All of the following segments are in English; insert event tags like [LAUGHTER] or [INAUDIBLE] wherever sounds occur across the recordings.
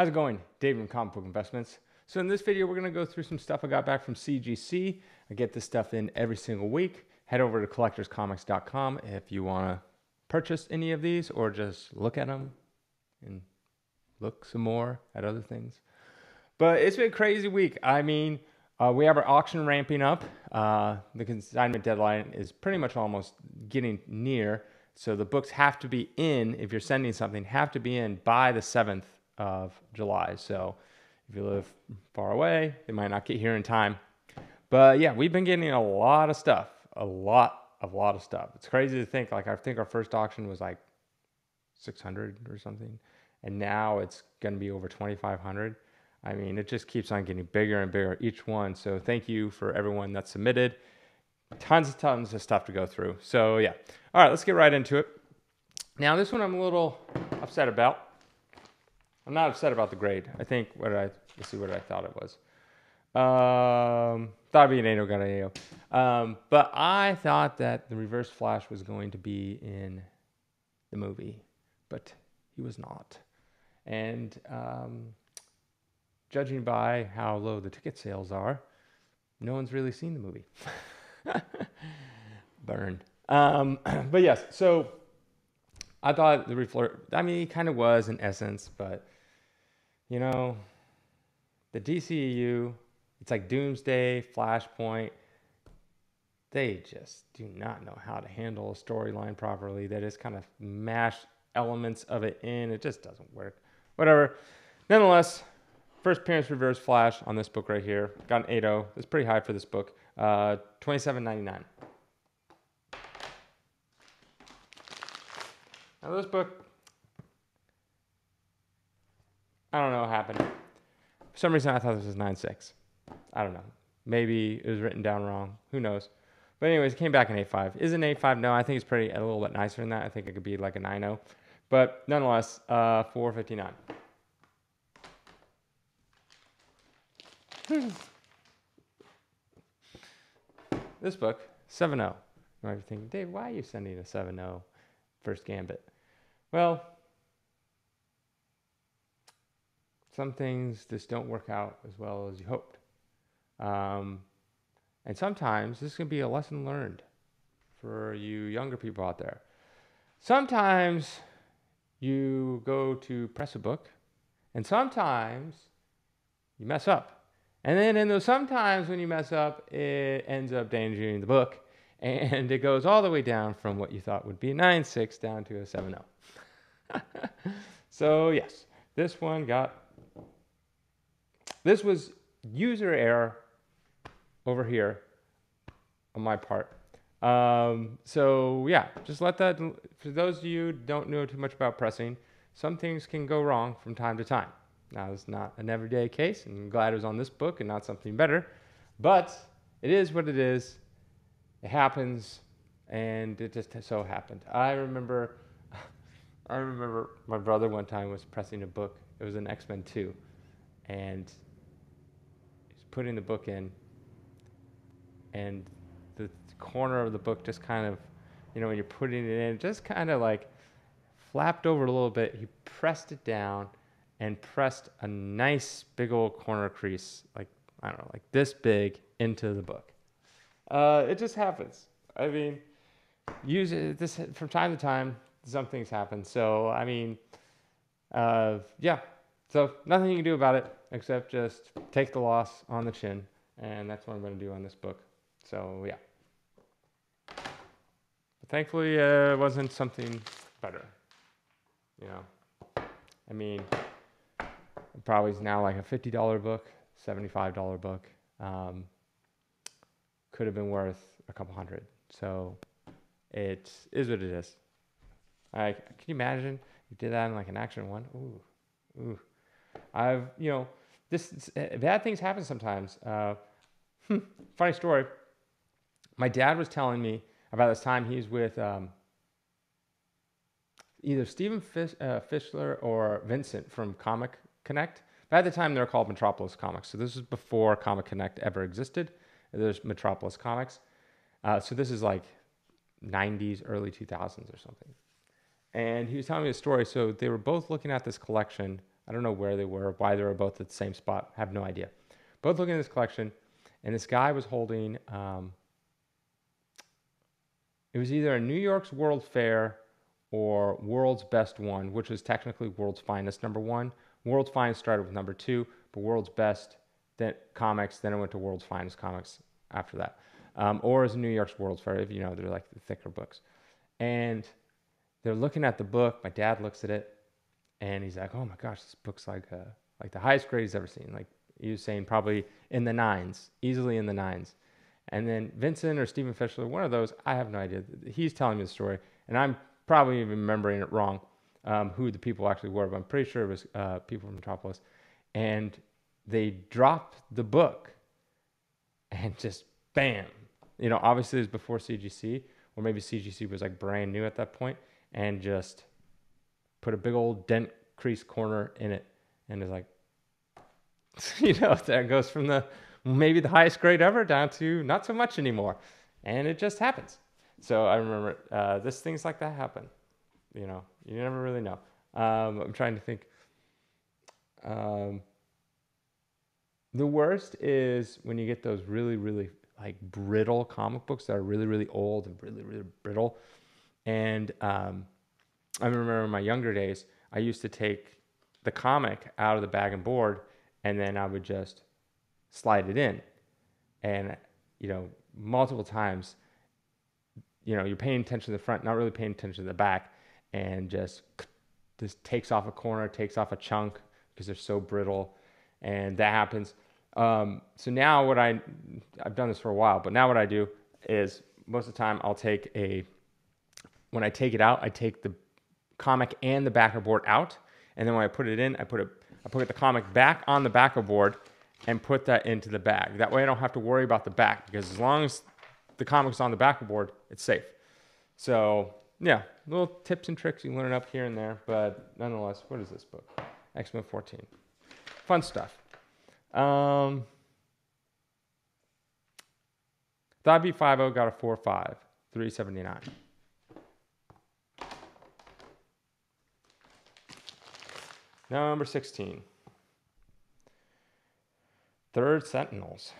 How's it going? Dave from Comic Book Investments. So in this video, we're gonna go through some stuff I got back from CGC. I get this stuff in every single week. Head over to collectorscomics.com if you wanna purchase any of these or just look at them and look some more at other things. But it's been a crazy week. I mean, uh, we have our auction ramping up. Uh, the consignment deadline is pretty much almost getting near. So the books have to be in, if you're sending something, have to be in by the 7th of July. So if you live far away, it might not get here in time. But yeah, we've been getting a lot of stuff, a lot, a lot of stuff. It's crazy to think, like, I think our first auction was like 600 or something. And now it's going to be over 2,500. I mean, it just keeps on getting bigger and bigger each one. So thank you for everyone that submitted. Tons and tons of stuff to go through. So yeah. All right, let's get right into it. Now this one I'm a little upset about. I'm not upset about the grade. I think what I let's see what I thought it was. Um, thought it'd be an Ano Galileo. Um, but I thought that the Reverse Flash was going to be in the movie, but he was not. And um, judging by how low the ticket sales are, no one's really seen the movie. [LAUGHS] Burn. Um, [CLEARS THROAT] but yes, so I thought the reflor. I mean, he kind of was in essence, but you know, the DCEU, it's like Doomsday, Flashpoint. They just do not know how to handle a storyline properly. They just kind of mash elements of it in. It just doesn't work. Whatever. Nonetheless, First appearance reverse flash on this book right here. Got an 8.0. It's pretty high for this book. Uh, 27.99. Now this book, I don't know what happened. For some reason, I thought this was 9 6. I don't know. Maybe it was written down wrong. Who knows? But anyways, it came back in 8 5. Is an 8 5? No, I think it's pretty a little bit nicer than that. I think it could be like a 9.0. But nonetheless, uh, 4.59. [LAUGHS] this book, 7 0. You might be thinking, Dave, why are you sending a 7 0 first gambit? Well, some things just don't work out as well as you hoped. Um, and sometimes this can be a lesson learned for you younger people out there. Sometimes you go to press a book, and sometimes you mess up. And then in those sometimes when you mess up, it ends up endangering the book. [LAUGHS] And it goes all the way down from what you thought would be a 9.6 down to a 7.0. [LAUGHS] so yes, this one got, this was user error over here on my part. Um, so yeah, just let that, for those of you don't know too much about pressing, some things can go wrong from time to time. Now, it's not an everyday case, and I'm glad it was on this book and not something better, but it is what it is. It happens, and it just so happened. I remember, [LAUGHS] I remember my brother one time was pressing a book. It was an X Men 2, and putting the book in, and the corner of the book just kind of, you know, when you're putting it in, just kind of like flapped over a little bit. He pressed it down and pressed a nice big old corner crease, like, I don't know, like this big into the book. Uh, it just happens. I mean, use it this from time to time. Some things happen. So, I mean, uh, yeah. So nothing you can do about it except just take the loss on the chin. And that's what I'm going to do on this book. So, yeah. But thankfully, uh, it wasn't something better. You know, I mean, it probably is now like a $50 book, $75 book. Um, could have been worth a couple hundred. So it is what it is. I, can you imagine you did that in like an action one? Ooh, ooh. I've, you know, this bad things happen sometimes. Uh, hmm, funny story. My dad was telling me about this time he's with um, either Stephen Fish, uh, Fishler or Vincent from Comic Connect. But at the time, they were called Metropolis Comics. So this was before Comic Connect ever existed. There's Metropolis Comics. Uh, so this is like 90s, early 2000s or something. And he was telling me a story. So they were both looking at this collection I don't know where they were, why they were both at the same spot. I Have no idea. Both looking at this collection, and this guy was holding. Um, it was either a New York's World Fair or World's Best One, which was technically World's Finest number one. World's Finest started with number two, but World's Best then comics. Then it went to World's Finest comics after that, um, or as New York's World's Fair. If you know, they're like the thicker books, and they're looking at the book. My dad looks at it, and he's like, "Oh my gosh, this book's like uh, like the highest grade he's ever seen." Like he was saying, probably in the nines, easily in the nines. And then Vincent or Stephen Fishler, one of those, I have no idea. He's telling me the story, and I'm probably even remembering it wrong, um, who the people actually were, but I'm pretty sure it was uh, people from Metropolis. And they dropped the book, and just bam. You know, obviously it was before CGC, or maybe CGC was like brand new at that point, and just put a big old dent crease corner in it, and it's like, [LAUGHS] you know, that goes from the maybe the highest grade ever down to not so much anymore. And it just happens. So I remember uh, this things like that happen. You know, you never really know. Um, I'm trying to think. Um, the worst is when you get those really, really like brittle comic books that are really, really old and really, really brittle. And um, I remember in my younger days, I used to take the comic out of the bag and board, and then I would just slide it in. And, you know, multiple times, you know, you're paying attention to the front, not really paying attention to the back, and just this takes off a corner, takes off a chunk because they're so brittle, and that happens. Um, so now what I I've done this for a while, but now what I do is most of the time I'll take a when I take it out, I take the comic and the backer board out, and then when I put it in, I put it I put the comic back on the backer board and put that into the bag. That way I don't have to worry about the back because as long as the comic's on the backer board, it's safe. So yeah, little tips and tricks you learn up here and there, but nonetheless, what is this book? X-Men 14. Fun stuff. Um, Thought B50 got a 4-5, 379. Number 16. Third Sentinels.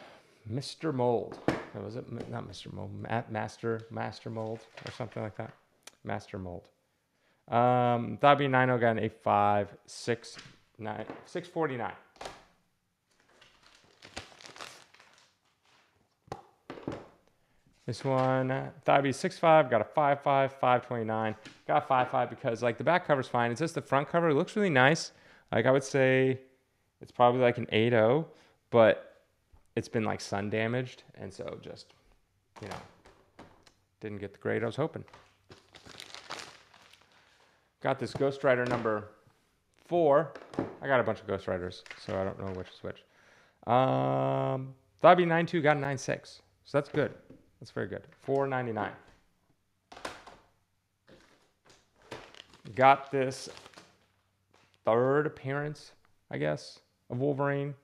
Mr. Mold. Was it not Mr. Mold? Ma- Master Master Mold or something like that. Master Mold. Um, that'd be 90 got an 85, 6, 9, 649. This one, it'd be 6.5, got a 5.5, 529. Got 5.5 because like the back cover's fine. It's just the front cover. It looks really nice. Like I would say it's probably like an 8.0, but it's been like sun damaged. And so just, you know, didn't get the grade I was hoping. Got this Ghost Rider number four. I got a bunch of Ghost Riders, so I don't know which is which. Um, be 9.2, got a 9.6. So that's good. That's very good. 4.99. Got this third appearance, I guess, of Wolverine.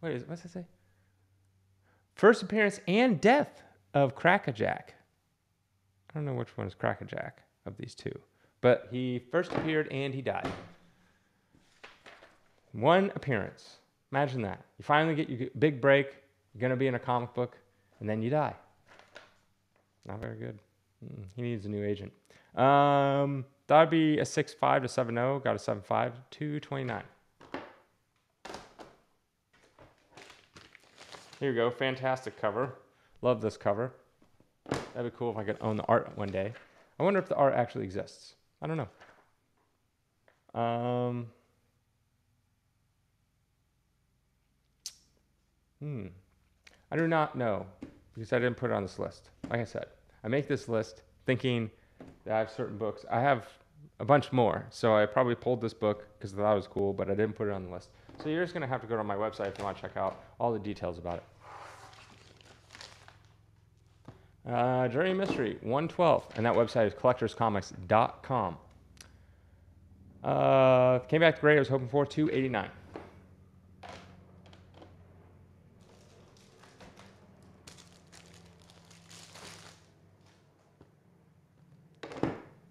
What is what's it say? First appearance and death of Crackajack. I don't know which one is Crackajack of these two, but he first appeared and he died. One appearance. Imagine that. You finally get your big break. You're gonna be in a comic book, and then you die. Not very good. Mm, he needs a new agent. Um, that'd be a six five to 7.0. Got a 7.5 to 29. Here we go. Fantastic cover. Love this cover. That'd be cool if I could own the art one day. I wonder if the art actually exists. I don't know. Um, hmm. I do not know because I didn't put it on this list. Like I said, I make this list thinking that I have certain books. I have a bunch more, so I probably pulled this book because I thought it was cool, but I didn't put it on the list. So you're just going to have to go to my website if you want to check out all the details about it. Uh, Journey Mystery 112, and that website is collectorscomics.com. Uh, came back to grade I was hoping for 289.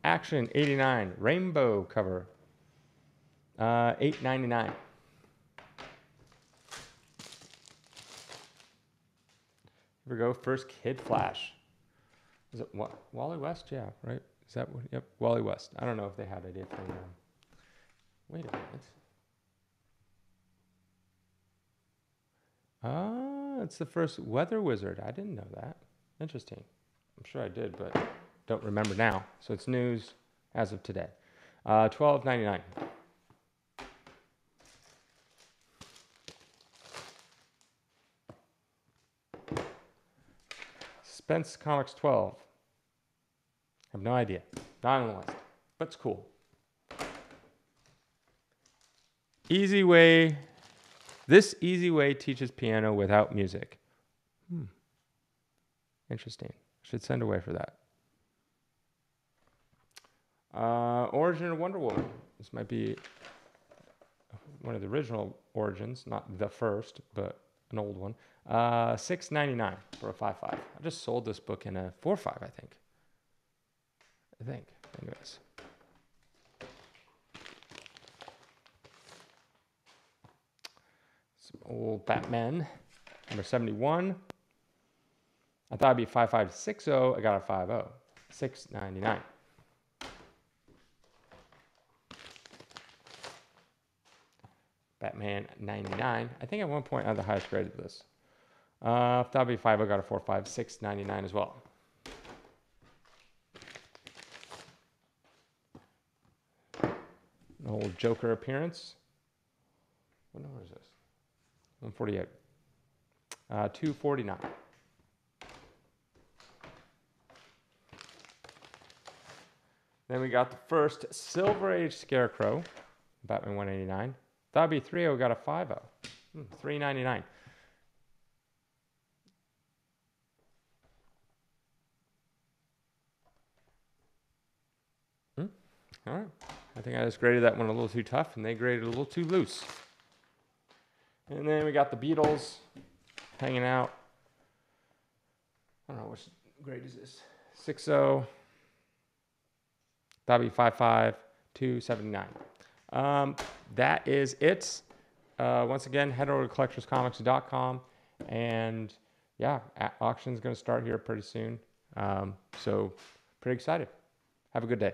Action 89, rainbow cover. Uh, eight ninety nine. Here we go. First Kid Flash. Is it Wa- Wally West? Yeah, right. Is that what? Yep, Wally West. I don't know if they had it. If they, um, wait a minute. Ah, it's the first Weather Wizard. I didn't know that. Interesting. I'm sure I did, but don't remember now. So it's news as of today. Uh, Twelve ninety nine. Spence Comics 12. I have no idea. Not on the list, but it's cool. Easy way. This easy way teaches piano without music. Hmm. Interesting. Should send away for that. Uh, Origin of Wonder Woman. This might be one of the original origins, not the first, but an old one. Uh, six ninety nine for a five five. I just sold this book in a four five, I think. I think. Anyways. Some old Batman, number seventy one. I thought it'd be five five six zero. I got a five zero. Six ninety nine. Batman 99. I think at one point I had the highest grade of this. Uh, if that'd be five, I got a four, five, six, 99 as well. The whole Joker appearance. What number is this? 148. Uh, 249. Then we got the first Silver Age Scarecrow, Batman 189. That'd be 3 0, got a 5 0. Hmm, 399. Hmm, All right. I think I just graded that one a little too tough, and they graded a little too loose. And then we got the Beatles hanging out. I don't know which grade is this. 6 0. That'd be 5 5, 279. Um, that is it. Uh, once again, head over to collectorscomics.com. And yeah, auction's going to start here pretty soon. Um, so, pretty excited. Have a good day.